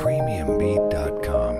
premiumbeat.com.